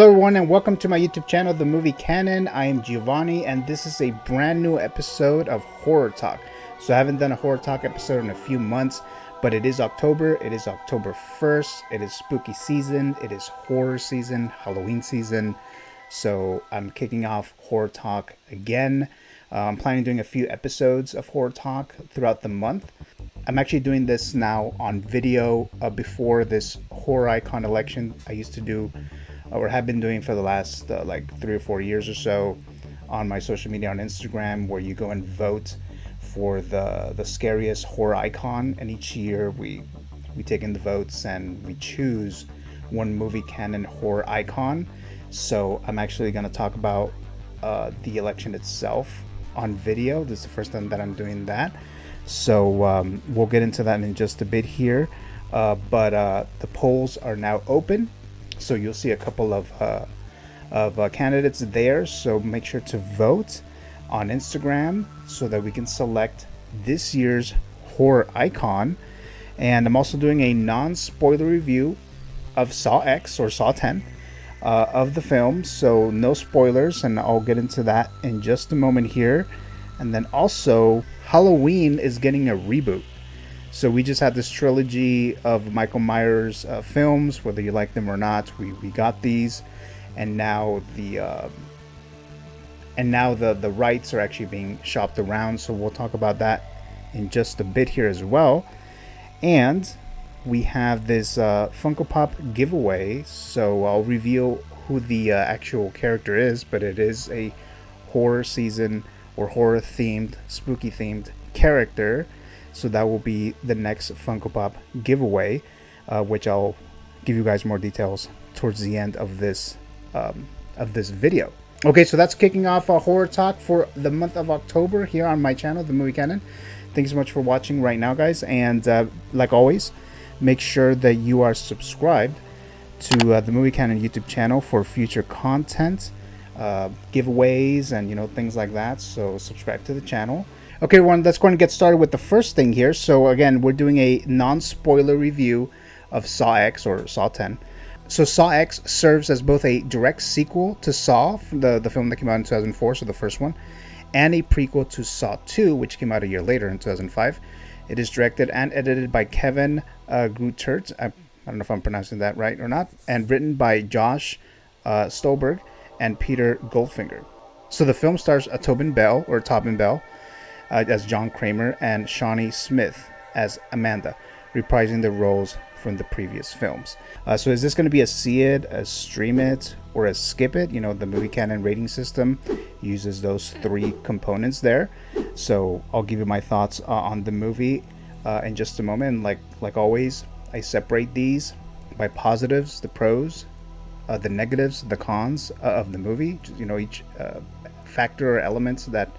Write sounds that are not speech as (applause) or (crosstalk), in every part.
Hello everyone and welcome to my YouTube channel, The Movie Canon. I am Giovanni and this is a brand new episode of Horror Talk. So I haven't done a Horror Talk episode in a few months, but it is October. It is October 1st. It is spooky season. It is horror season, Halloween season. So I'm kicking off Horror Talk again. Uh, I'm planning on doing a few episodes of Horror Talk throughout the month. I'm actually doing this now on video uh, before this horror icon election I used to do or have been doing for the last uh, like three or four years or so on my social media on Instagram, where you go and vote for the the scariest horror icon, and each year we we take in the votes and we choose one movie canon horror icon. So I'm actually going to talk about uh, the election itself on video. This is the first time that I'm doing that. So um, we'll get into that in just a bit here. Uh, but uh, the polls are now open so you'll see a couple of uh, of uh, candidates there. So make sure to vote on Instagram so that we can select this year's horror icon. And I'm also doing a non-spoiler review of Saw X or Saw 10 uh, of the film. So no spoilers, and I'll get into that in just a moment here. And then also, Halloween is getting a reboot. So we just had this trilogy of Michael Myers uh, films, whether you like them or not. We, we got these, and now the uh, and now the the rights are actually being shopped around. So we'll talk about that in just a bit here as well. And we have this uh, Funko Pop giveaway. So I'll reveal who the uh, actual character is, but it is a horror season or horror themed, spooky themed character. So that will be the next Funko Pop giveaway, uh, which I'll give you guys more details towards the end of this um, of this video. Okay, so that's kicking off a horror talk for the month of October here on my channel, The Movie Canon. Thanks so much for watching right now, guys. And uh, like always, make sure that you are subscribed to uh, the Movie Canon YouTube channel for future content, uh, giveaways, and you know things like that. So subscribe to the channel. Okay, everyone, let's go and get started with the first thing here. So again, we're doing a non-spoiler review of Saw X or Saw 10. So Saw X serves as both a direct sequel to Saw, the, the film that came out in 2004, so the first one, and a prequel to Saw 2, which came out a year later in 2005. It is directed and edited by Kevin uh. I, I, don't know if I'm pronouncing that right or not. And written by Josh uh, Stolberg and Peter Goldfinger. So the film stars uh, Tobin Bell, or Tobin Bell, uh, as John Kramer and Shawnee Smith as Amanda, reprising the roles from the previous films. Uh, so is this going to be a see it, a stream it, or a skip it? You know, the movie canon rating system uses those three components there. So I'll give you my thoughts uh, on the movie uh, in just a moment. Like like always, I separate these by positives, the pros, uh, the negatives, the cons uh, of the movie. You know, each uh, factor or elements that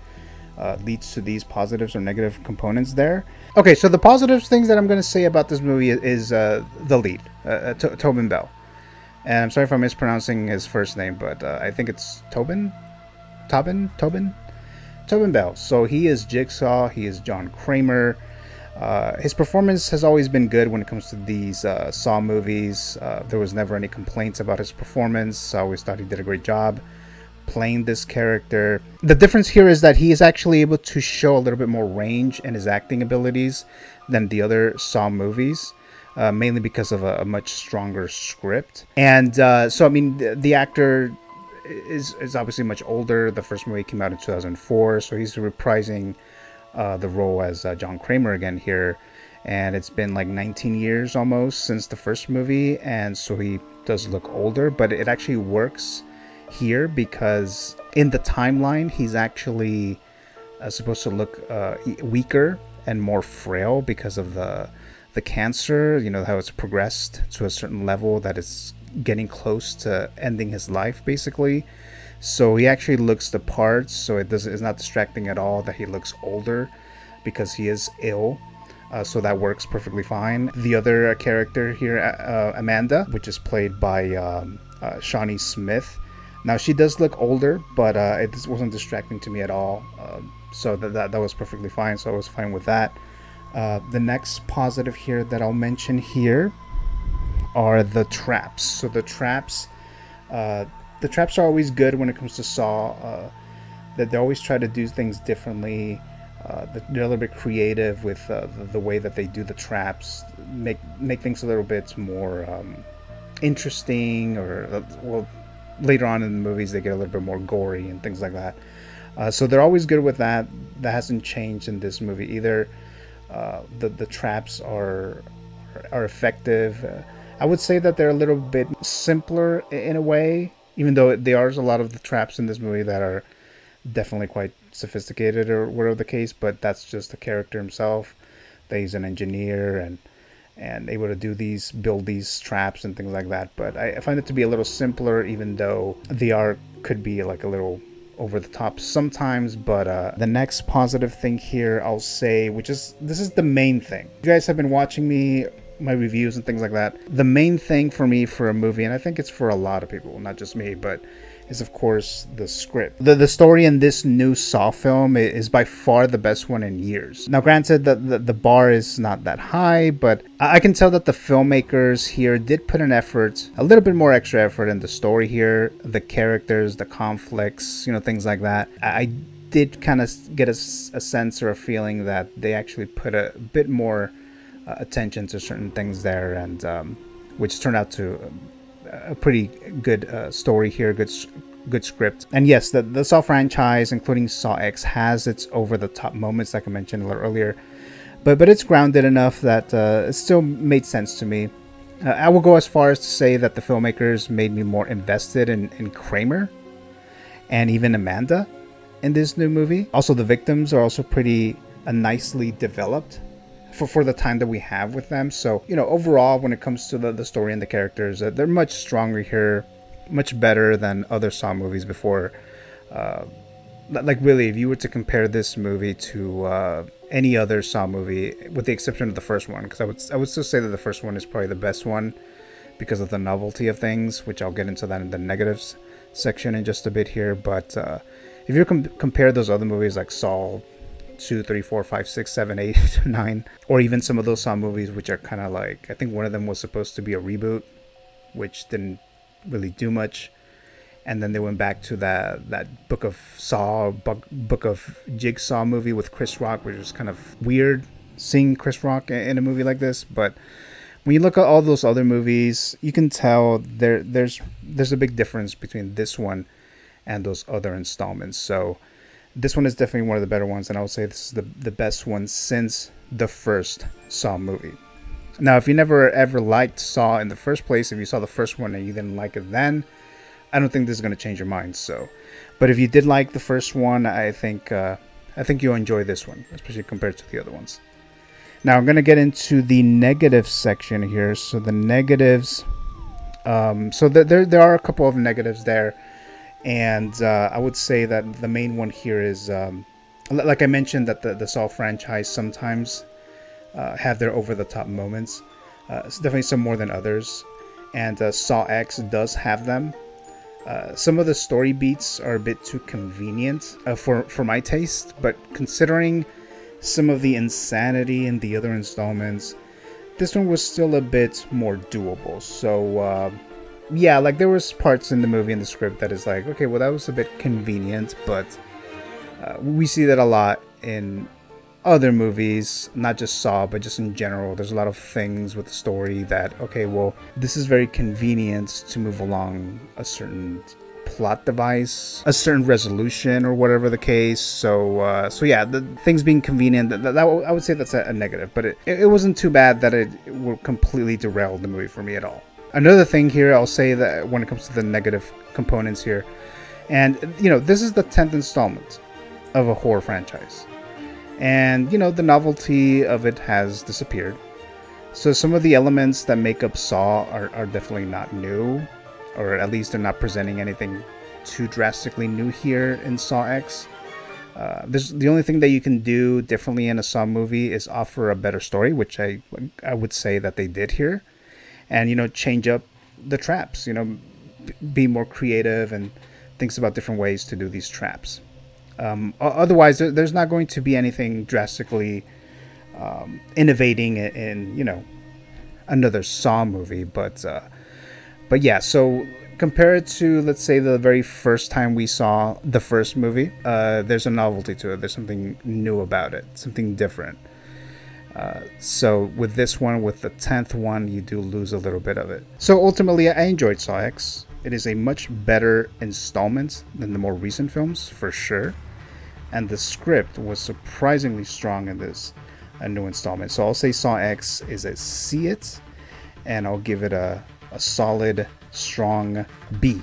uh, leads to these positives or negative components there. Okay, so the positives things that I'm going to say about this movie is uh, the lead, uh, uh to- Tobin Bell. And I'm sorry if I'm mispronouncing his first name, but uh, I think it's Tobin? Tobin? Tobin? Tobin Bell. So he is Jigsaw, he is John Kramer. Uh, his performance has always been good when it comes to these Saw movies. There was never any complaints about his performance. I always thought he did a great job playing this character. The difference here is that he is actually able to show a little bit more range in his acting abilities than the other Saw movies. Uh, mainly because of a, a, much stronger script, and uh, so I mean the, the, actor is is obviously much older. The first movie came out in 2004, so he's reprising uh, the role as uh, John Kramer again here, and it's been like 19 years almost since the first movie, and so he does look older, but it actually works here because in the timeline he's actually uh, supposed to look uh, weaker and more frail because of the the cancer. You know how it's progressed to a certain level that it's getting close to ending his life, basically. So he actually looks the part. So it does it's not distracting at all that he looks older because he is ill. Uh, so that works perfectly fine. The other uh, character here, uh, Amanda, which is played by um, uh, Shawnee Smith, now she does look older, but uh, it wasn't distracting to me at all. Uh, so that, that, that was perfectly fine. So I was fine with that. Uh, the next positive here that I'll mention here are the traps. So the traps Uh, the traps are always good when it comes to Saw. Uh, that they always try to do things differently. Uh, they're a little bit creative with the, the, way that they do the traps, make make things a little bit more um, interesting. Or well, later on in the movies, they get a little bit more gory and things like that. Uh, so they're always good with that. That hasn't changed in this movie either. Uh, the the traps are are effective. Uh, I would say that they're a little bit simpler in a way, even though there are a lot of the traps in this movie that are definitely quite sophisticated or whatever the case. But that's just the character himself. That he's an engineer and and able to do these build these traps and things like that. But I, I find it to be a little simpler, even though the art could be like a little over the top sometimes. But uh, the next positive thing here i'll say which is this is the main thing. You guys have been watching me my reviews and things like that. The main thing for me for a movie and i think it's for a lot of people not just me but is of course the script. The, the story in this new Saw film is by far the best one in years. Now, granted, that the, the bar is not that high, but I can tell that the filmmakers here did put an effort, a little bit more extra effort in the story here, the characters, the conflicts, you know, things like that. I did kind of get a, a sense or a feeling that they actually put a bit more uh, attention to certain things there, and um, which turned out to a pretty good uh, story here, good good script. And yes, the, the Saw franchise, including Saw X, has its over the top moments, like I mentioned a little earlier. But but it's grounded enough that uh, it still made sense to me. Uh, I will go as far as to say that the filmmakers made me more invested in, in Kramer and even Amanda in this new movie. Also, the victims are also pretty uh, nicely developed for, for the time that we have with them. So, you know, overall, when it comes to the, the story and the characters, uh, they're much stronger here, much better than other Saw movies before. Uh, like, really, if you were to compare this movie to uh, any other Saw movie, with the exception of the first one, because I would, I would still say that the first one is probably the best one because of the novelty of things, which I'll get into that in the negatives section in just a bit here. But uh, if you com- compare those other movies like Saw two, three, four, five, six, seven, eight, (laughs) nine, or even some of those Saw movies, which are kind of like I think one of them was supposed to be a reboot, which didn't really do much, and then they went back to that that Book of Saw, book, book of Jigsaw movie with Chris Rock, which was kind of weird seeing Chris Rock in a movie like this, but when you look at all those other movies, you can tell there there's there's a big difference between this one and those other installments. So this one is definitely one of the better ones, and I would say this is the, the best one since the first Saw movie. Now, if you never ever liked Saw in the first place, if you saw the first one and you didn't like it then, I don't think this is going to change your mind. So, but if you did like the first one, I think uh, I think you'll enjoy this one, especially compared to the other ones. Now, I'm going to get into the negative section here. So the negatives, um, so the, there there are a couple of negatives there and uh, I would say that the main one here is, um, like I mentioned, that the, the Saw franchise sometimes uh, have their over-the-top moments. Uh, definitely some more than others, and uh, Saw X does have them. Uh, some of the story beats are a bit too convenient uh, for for my taste, but considering some of the insanity in the other installments, this one was still a bit more doable. So yeah, like there was parts in the movie and the script that is like, okay, well that was a bit convenient, but uh, we see that a lot in other movies, not just Saw, but just in general. There's a lot of things with the story that, okay, well, this is very convenient to move along a certain plot device, a certain resolution, or whatever the case. So, uh, so yeah, the things being convenient, that, that, I would say that's a, a negative, but it, it wasn't too bad that it, it completely derailed the movie for me at all. Another thing here, I'll say that when it comes to the negative components here, and you know, this is the 10th installment of a horror franchise. And you know, the novelty of it has disappeared. So some of the elements that make up Saw are, are definitely not new, or at least they're not presenting anything too drastically new here in Saw X. Uh, this, the only thing that you can do differently in a Saw movie is offer a better story, which I I would say that they did here and you know change up the traps you know be more creative and thinks about different ways to do these traps. Um, otherwise there's not going to be anything drastically um, innovating in, you know another saw movie but uh, but yeah so compare it to let's say the very first time we saw the first movie uh, there's a novelty to it. There's something new about it something different uh, so with this one with the 10th one you do lose a little bit of it so ultimately i enjoyed saw x it is a much better installment than the more recent films for sure and the script was surprisingly strong in this a new installment so i'll say saw x is a see it and i'll give it a, a solid strong B.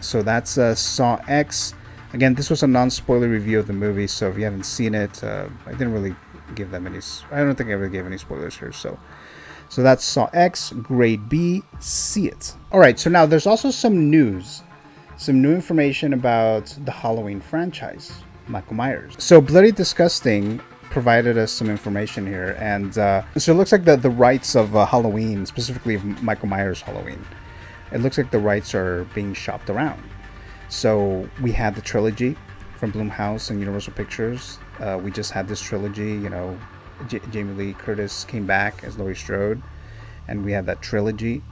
So that's uh, Saw X. Again, this was a non-spoiler review of the movie, so if you haven't seen it, uh, I didn't really give them any. I don't think I ever gave any spoilers here. So, so that's Saw X, grade B. See it. All right. So now there's also some news, some new information about the Halloween franchise, Michael Myers. So Bloody Disgusting provided us some information here, and uh, so it looks like the the rights of uh, Halloween, specifically of Michael Myers Halloween it looks like the rights are being shopped around. So we had the trilogy from Blumhouse and Universal Pictures. Uh, we just had this trilogy. You know, J- Jamie Lee Curtis came back as Laurie Strode, and we had that trilogy.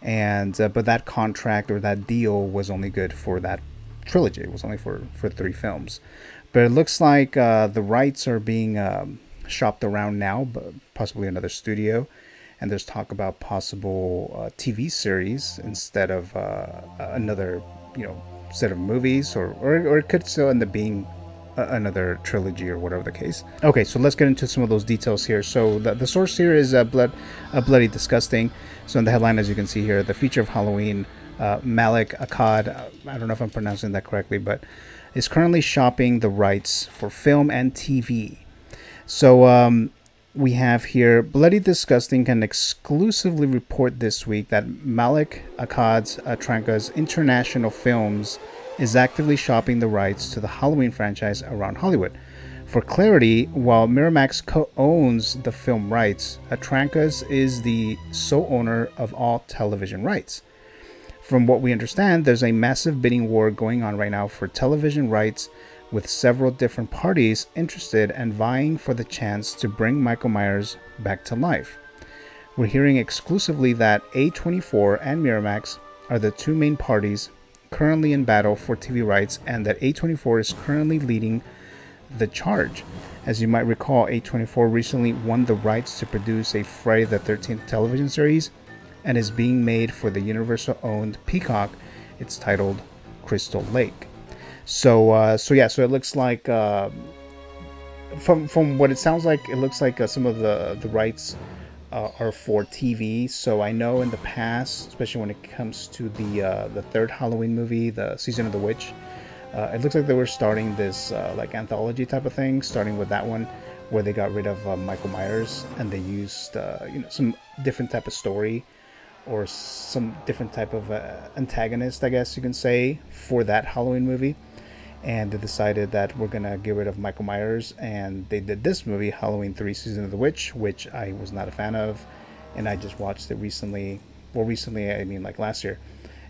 And uh, but that contract or that deal was only good for that trilogy. It was only for for three films. But it looks like uh, the rights are being um, shopped around now, but possibly another studio and there's talk about possible uh, TV series instead of uh, another, you know, set of movies, or, or, or it could still end up being another trilogy or whatever the case. Okay, so let's get into some of those details here. So the, the source here is uh, blood, uh, bloody disgusting. So in the headline, as you can see here, the feature of Halloween, uh, Malek Akkad, uh, I don't know if I'm pronouncing that correctly, but is currently shopping the rights for film and TV. So um, we have here Bloody Disgusting can exclusively report this week that Malek Akkad's Atranka's International Films is actively shopping the rights to the Halloween franchise around Hollywood. For clarity, while Miramax co owns the film rights, Atrankas is the sole owner of all television rights. From what we understand, there's a massive bidding war going on right now for television rights with several different parties interested and vying for the chance to bring Michael Myers back to life. We're hearing exclusively that A24 and Miramax are the two main parties currently in battle for TV rights, and that A24 is currently leading the charge. As you might recall, A24 recently won the rights to produce a Friday the 13th television series and is being made for the Universal owned Peacock. It's titled Crystal Lake. So uh, so yeah, so it looks like uh, from from what it sounds like, it looks like uh, some of the the rights uh, are for TV. So I know in the past, especially when it comes to the uh, the third Halloween movie, the Season of the Witch, uh, it looks like they were starting this like anthology type of thing, starting with that one where they got rid of Michael Myers and they used you know some different type of story or some different type of antagonist, I guess you can say, for that Halloween movie and they decided that we're gonna get rid of Michael Myers, and they did this movie, Halloween Three: Season of the Witch, which I was not a fan of, and I just watched it recently. Well, recently I mean like last year,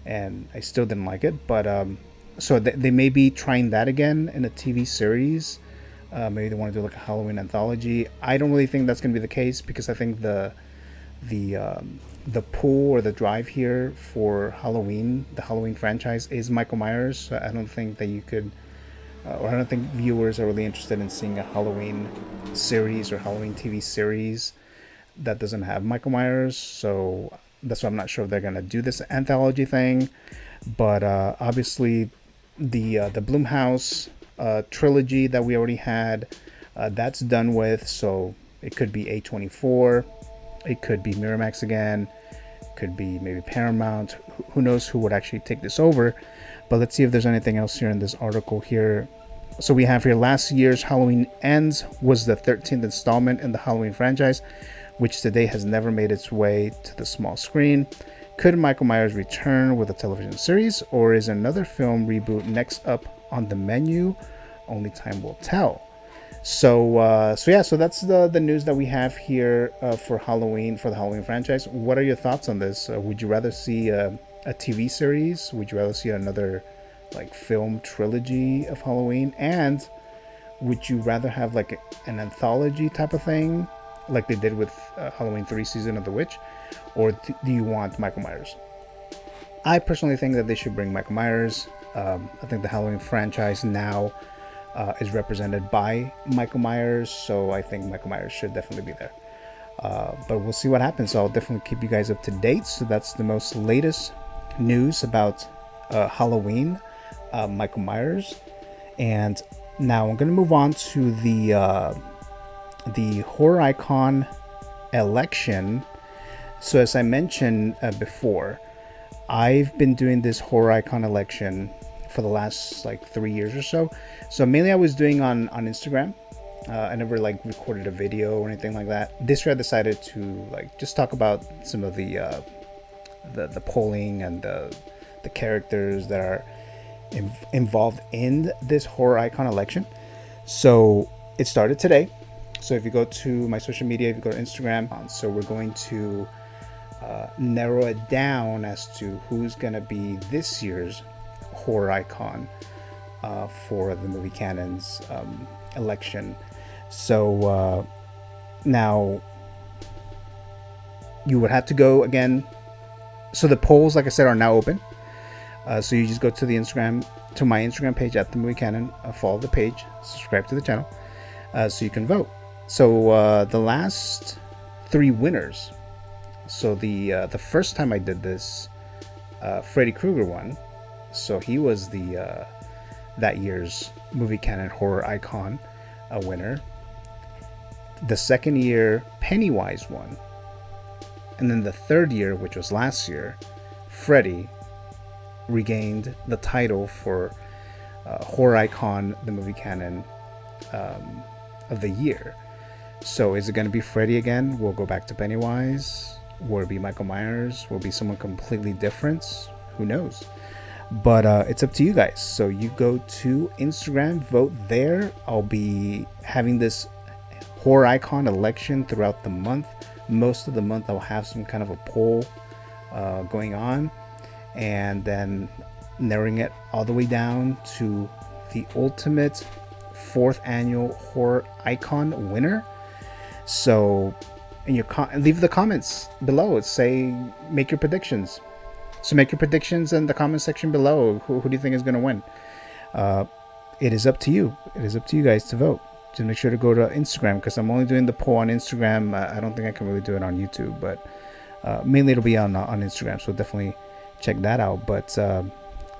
and I still didn't like it. But um, so they, they may be trying that again in a TV series. Uh, maybe they want to do like a Halloween anthology. I don't really think that's gonna be the case because I think the the um, the pull or the drive here for Halloween, the Halloween franchise, is Michael Myers. So I don't think that you could uh, or I don't think viewers are really interested in seeing a Halloween series or Halloween TV series that doesn't have Michael Myers. So that's why I'm not sure if they're gonna do this anthology thing. But uh, obviously, the uh, the Blumhouse uh, trilogy that we already had, uh, that's done with. So it could be A24, it could be Miramax again, could be maybe Paramount. Who knows who would actually take this over? But let's see if there's anything else here in this article here. So we have here last year's Halloween Ends was the 13th installment in the Halloween franchise, which today has never made its way to the small screen. Could Michael Myers return with a television series, or is another film reboot next up on the menu? Only time will tell. So, uh, so yeah, so that's the the news that we have here uh, for Halloween for the Halloween franchise. What are your thoughts on this? Uh, would you rather see a TV series? Would you rather see another like film trilogy of Halloween? And would you rather have like an anthology type of thing, like they did with uh, Halloween Three: Season of the Witch, or th- do you want Michael Myers? I personally think that they should bring Michael Myers. Um, I think the Halloween franchise now uh, is represented by Michael Myers, so I think Michael Myers should definitely be there. Uh, but we'll see what happens. So I'll definitely keep you guys up to date. So that's the most latest news about uh, Halloween, uh, Michael Myers, and now I'm gonna move on to the uh, the horror icon election. So as I mentioned uh, before, I've been doing this horror icon election for the last like three years or so. So mainly I was doing on on Instagram. Uh, I never like recorded a video or anything like that. This year I decided to like just talk about some of the uh, the the polling and the the characters that are in, involved in this horror icon election. So it started today. So if you go to my social media, if you go to Instagram, so we're going to uh, narrow it down as to who's going to be this year's horror icon uh, for the movie canon's um, election. So uh, now you would have to go again. So the polls, like I said, are now open. Uh, so you just go to the Instagram, to my Instagram page at the movie canon, uh, follow the page, subscribe to the channel, uh, so you can vote. So uh, the last three winners. So the the first time I did this, Freddy Krueger won. So he was the that year's movie canon horror icon a winner. The second year, Pennywise won. And then the third year, which was last year, Freddy regained the title for uh, horror icon, the movie canon um, of the year. So is it going to be Freddy again? We'll go back to Pennywise. Will it be Michael Myers? Will it be someone completely different? Who knows? But uh, it's up to you guys. So you go to Instagram, vote there. I'll be having this horror icon election throughout the month. Most of the month, I'll have some kind of a poll uh, going on and then narrowing it all the way down to the ultimate fourth annual horror icon winner. So, in your leave the comments below. Say make your predictions. So make your predictions in the comment section below. Who, who do you think is going to win? Uh, it is up to you. It is up to you guys to vote. Just make sure to go to Instagram because I'm only doing the poll on Instagram. I don't think I can really do it on YouTube, but uh, mainly it'll be on on Instagram. So definitely check that out. But uh,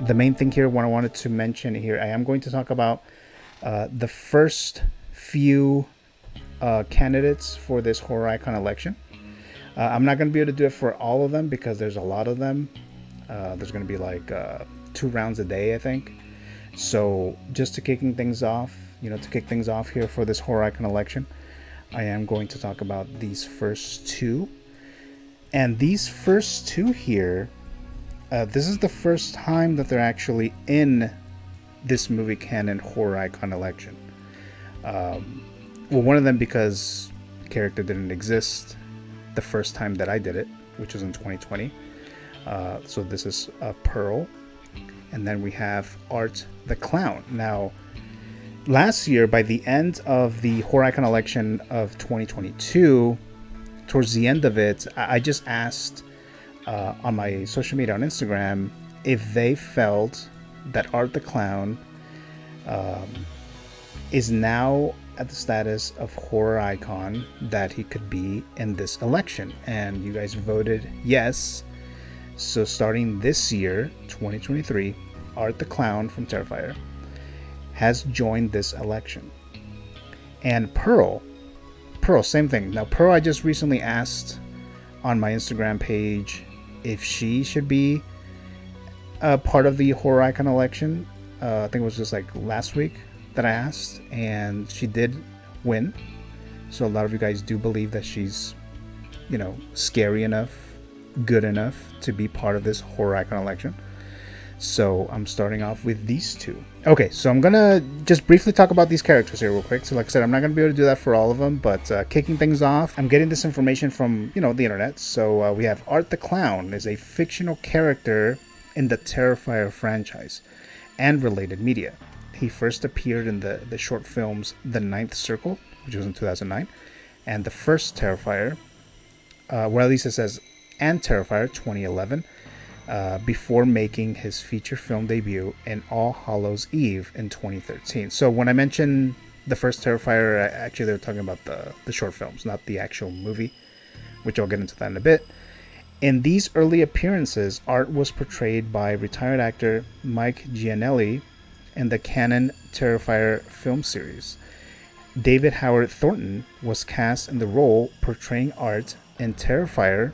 the main thing here, what I wanted to mention here, I am going to talk about uh, the first few uh, candidates for this horror icon election. Uh, I'm not going to be able to do it for all of them because there's a lot of them. Uh, there's going to be like uh, two rounds a day, I think. So just to kicking things off, you know, to kick things off here for this horror icon election, I am going to talk about these first two. And these first two here uh, this is the first time that they're actually in this movie canon horror icon election. Um, well, one of them because character didn't exist the first time that I did it, which was in 2020. Uh, so this is uh, Pearl, and then we have Art the Clown. Now, last year, by the end of the horror icon election of 2022, towards the end of it, I just asked uh, on my social media on Instagram if they felt that Art the Clown um, is now at the status of horror icon that he could be in this election. And you guys voted yes. So starting this year, 2023, Art the Clown from Terrifier has joined this election. And Pearl, Pearl, same thing. Now, Pearl, I just recently asked on my Instagram page if she should be a part of the horror icon election. Uh, I think it was just like last week that I asked, and she did win. So a lot of you guys do believe that she's, you know, scary enough, good enough to be part of this horror icon election. So I'm starting off with these two. Okay, so I'm gonna just briefly talk about these characters here real quick. So like I said, I'm not gonna be able to do that for all of them, but uh, kicking things off, I'm getting this information from, you know, the internet. So uh, we have Art the Clown is a fictional character in the Terrifier franchise and related media. He first appeared in the, the short films The Ninth Circle, which was in 2009, and the first Terrifier, uh, well at least it says, and Terrifier 2011, uh, before making his feature film debut in All Hallows Eve in 2013. So when I mentioned the first Terrifier, actually they were talking about the, the short films, not the actual movie, which I'll get into that in a bit. In these early appearances, Art was portrayed by retired actor Mike Giannelli in the canon Terrifier film series. David Howard Thornton was cast in the role portraying Art in Terrifier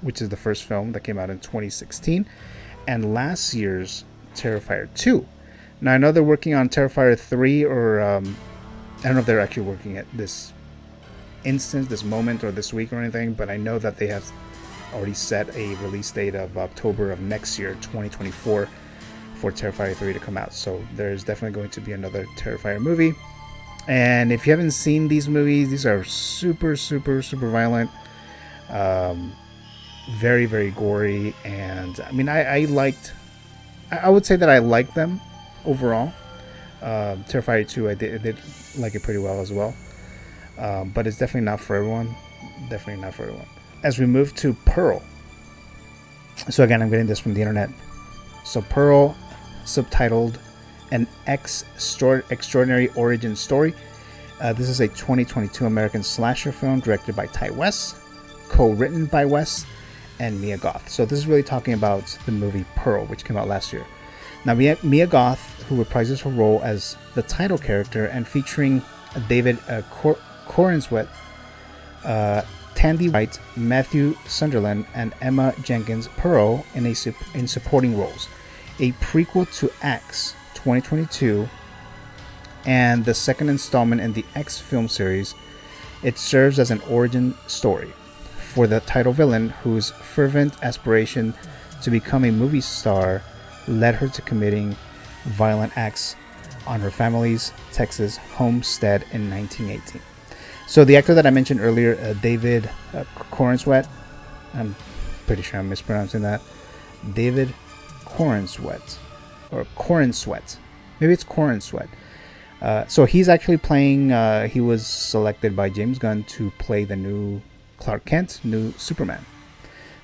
which is the first film that came out in 2016, and last year's Terrifier 2. Now, I know they're working on Terrifier 3, or um, I don't know if they're actually working at this instance, this moment, or this week or anything, but I know that they have already set a release date of October of next year, 2024, for Terrifier 3 to come out. So there's definitely going to be another Terrifier movie. And if you haven't seen these movies, these are super, super, super violent. Um, very very gory and i mean i, I liked I, would say that i liked them overall. Uh, terrifier 2 I did, did, like it pretty well as well. Um, but it's definitely not for everyone. Definitely not for everyone. As we move to pearl so again i'm getting this from the internet. So pearl subtitled an X extraordinary origin story. Uh, this is a 2022 american slasher film directed by Ti West co-written by West and Mia Goth. So this is really talking about the movie Pearl, which came out last year. Now Mia, Mia Goth, who reprises her role as the title character and featuring David uh, Cor- Corenswet, uh, Tandi Wright, Matthew Sunderland, and Emma Jenkins Pearl in a in supporting roles. A prequel to X 2022 and the second installment in the X film series, it serves as an origin story for the title villain whose fervent aspiration to become a movie star led her to committing violent acts on her family's Texas homestead in 1918. So the actor that I mentioned earlier, uh, David uh, Corenswet, I'm pretty sure I'm mispronouncing that. David Corenswet or Corenswet. Maybe it's Corenswet. Uh, so he's actually playing. Uh, he was selected by James Gunn to play the new Clark Kent, new Superman.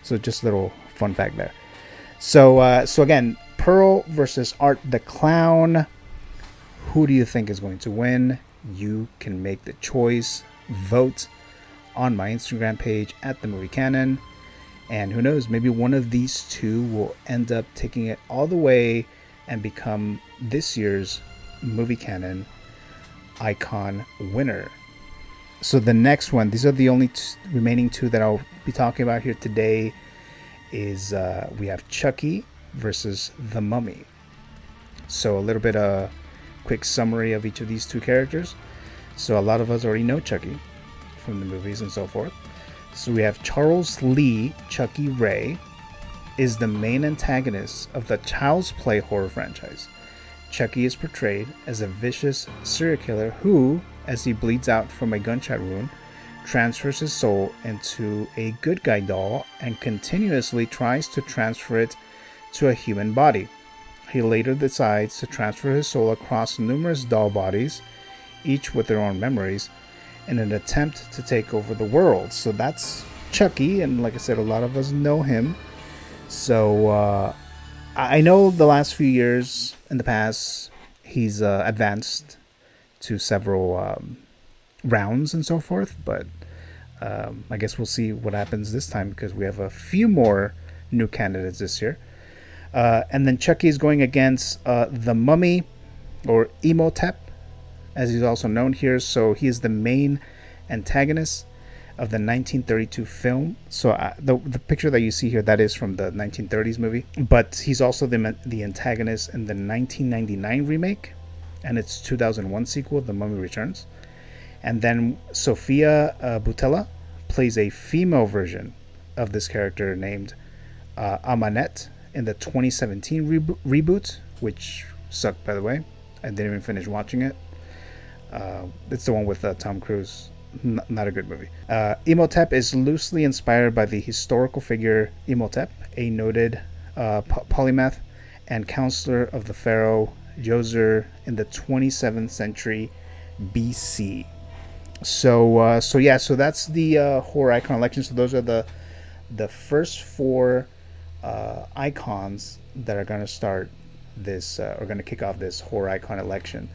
So just a little fun fact there. So uh, so again, Pearl versus Art the Clown. Who do you think is going to win? You can make the choice. Vote on my Instagram page at the movie canon. And who knows, maybe one of these two will end up taking it all the way and become this year's movie canon icon winner so the next one, these are the only remaining two that I'll be talking about here today. Is uh, we have Chucky versus the Mummy. So a little bit of quick summary of each of these two characters. So a lot of us already know Chucky from the movies and so forth. So we have Charles Lee Chucky Ray is the main antagonist of the Child's Play horror franchise. Chucky is portrayed as a vicious serial killer who as he bleeds out from a gunshot wound, transfers his soul into a good guy doll and continuously tries to transfer it to a human body. He later decides to transfer his soul across numerous doll bodies, each with their own memories, in an attempt to take over the world. So that's Chucky, and like I said, a lot of us know him. So uh, I know the last few years in the past, he's uh, advanced to several um, rounds and so forth. But um, I guess we'll see what happens this time because we have a few more new candidates this year. Uh, and then Chucky is going against uh, the Mummy or Imhotep, as he's also known here. So he is the main antagonist of the 1932 film. So uh, the the picture that you see here that is from the 1930s movie, but he's also the the antagonist in the 1999 remake and its 2001 sequel, The Mummy Returns. And then Sofia uh, Boutella plays a female version of this character named uh, Ahmanet in the 2017 re- reboot, which sucked, by the way. I didn't even finish watching it. Uh, it's the one with uh, Tom Cruise. N- not a good movie. Uh, Imhotep is loosely inspired by the historical figure Imhotep, a noted uh, polymath and counselor of the pharaoh Djoser in the 27th century BC. So uh, so yeah, so that's the uh, horror icon election. So those are the the first four uh, icons that are going to start this uh, are going to kick off this horror icon election.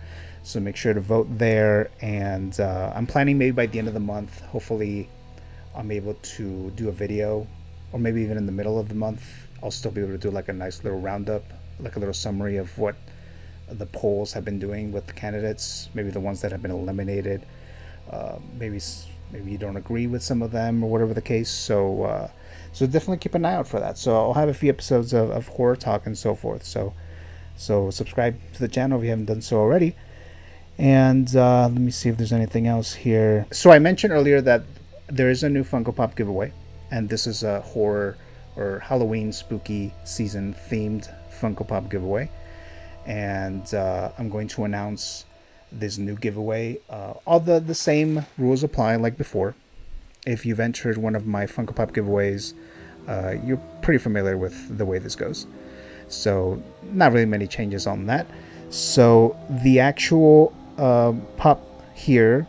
So make sure to vote there. And uh, I'm planning maybe by the end of the month, hopefully, I'm able to do a video, or maybe even in the middle of the month, I'll still be able to do like a nice little roundup, like a little summary of what the polls have been doing with the candidates, maybe the ones that have been eliminated. Uh, maybe maybe you don't agree with some of them or whatever the case. So uh, so definitely keep an eye out for that. So I'll have a few episodes of, of horror talk and so forth. So so subscribe to the channel if you haven't done so already. And uh, let me see if there's anything else here. So I mentioned earlier that there is a new Funko Pop giveaway, and this is a horror or Halloween spooky season themed Funko Pop giveaway. And uh, I'm going to announce this new giveaway. Uh, all the, the same rules apply like before. If you've entered one of my Funko Pop giveaways, uh, you're pretty familiar with the way this goes. So, not really many changes on that. So, the actual uh, pop here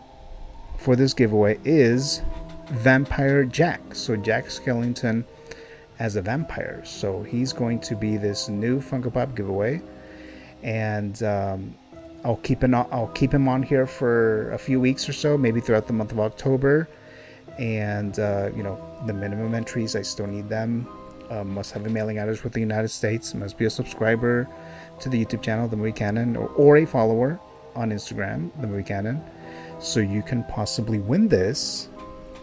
for this giveaway is Vampire Jack. So, Jack Skellington as a vampire. So, he's going to be this new Funko Pop giveaway. And um, I'll keep him I'll keep him on here for a few weeks or so, maybe throughout the month of October. And uh, you know, the minimum entries, I still need them uh, must have a mailing address with the United States, must be a subscriber to the YouTube channel, The Movie Canon, or, or a follower on Instagram, The Movie Canon. So you can possibly win this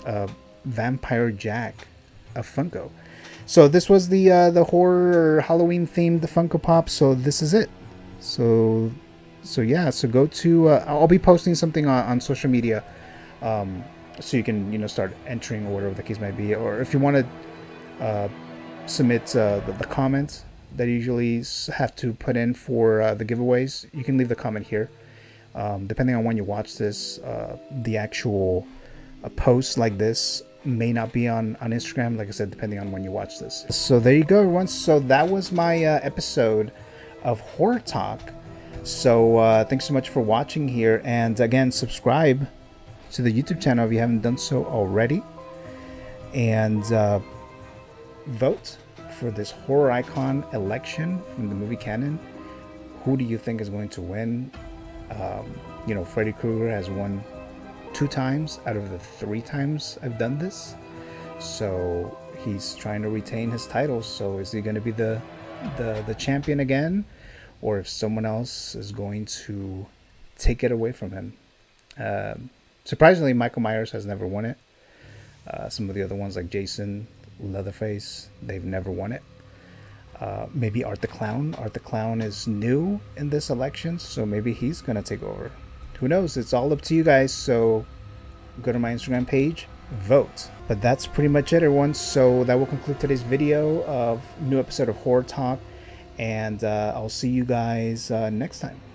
uh, Vampire Jack of Funko. So this was the uh, the horror Halloween themed Funko Pop. So this is it. So so yeah. So go to. Uh, I'll be posting something on, on social media, um, so you can you know start entering or whatever the case might be. Or if you want to uh, submit uh, the, the, comments that you usually have to put in for uh, the giveaways, you can leave the comment here. Um, depending on when you watch this, uh, the actual uh, post like this may not be on, on Instagram, like I said, depending on when you watch this. So there you go, everyone. So that was my uh, episode of Horror Talk. So uh, thanks so much for watching here. And again, subscribe to the YouTube channel if you haven't done so already. And uh, vote for this horror icon election from the movie canon. Who do you think is going to win? Um, you know, Freddy Krueger has won two times out of the three times I've done this. So he's trying to retain his title. So is he going to be the, the, the champion again? Or if someone else is going to take it away from him? Uh, surprisingly, Michael Myers has never won it. Uh, some of the other ones like Jason Leatherface, they've never won it. Uh, maybe Art the Clown. Art the Clown is new in this election, so maybe he's gonna take over. Who knows? It's all up to you guys. So go to my Instagram page, vote. But that's pretty much it, everyone. So that will conclude today's video of new episode of Horror Talk, and uh, I'll see you guys uh, next time.